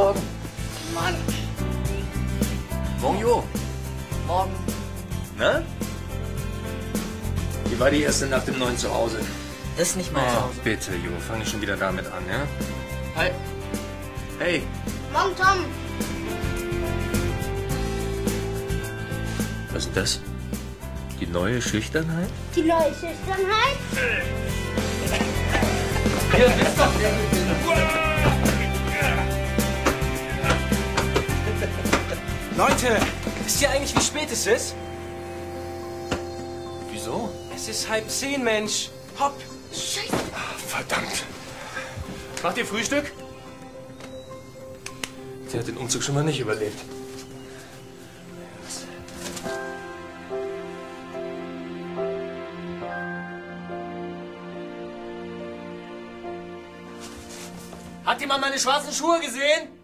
morgen. Mann. Morgen, Jo. Morgen. Na? Wie war die erste Nacht im neuen Zuhause? Das ist nicht mein Oh, Zuhause. bitte, Jo, fang nicht schon wieder damit an, ja? Hi. Hey, Morgen, Tom. was ist das? Die neue Schüchternheit? Die neue Schüchternheit. Leute, wisst ihr eigentlich, wie spät es ist? Wieso? Es ist halb zehn, Mensch. Hopp. Scheiße. Verdammt. Macht ihr Frühstück? Der hat den Umzug schon mal nicht überlebt. Hat jemand meine schwarzen Schuhe gesehen?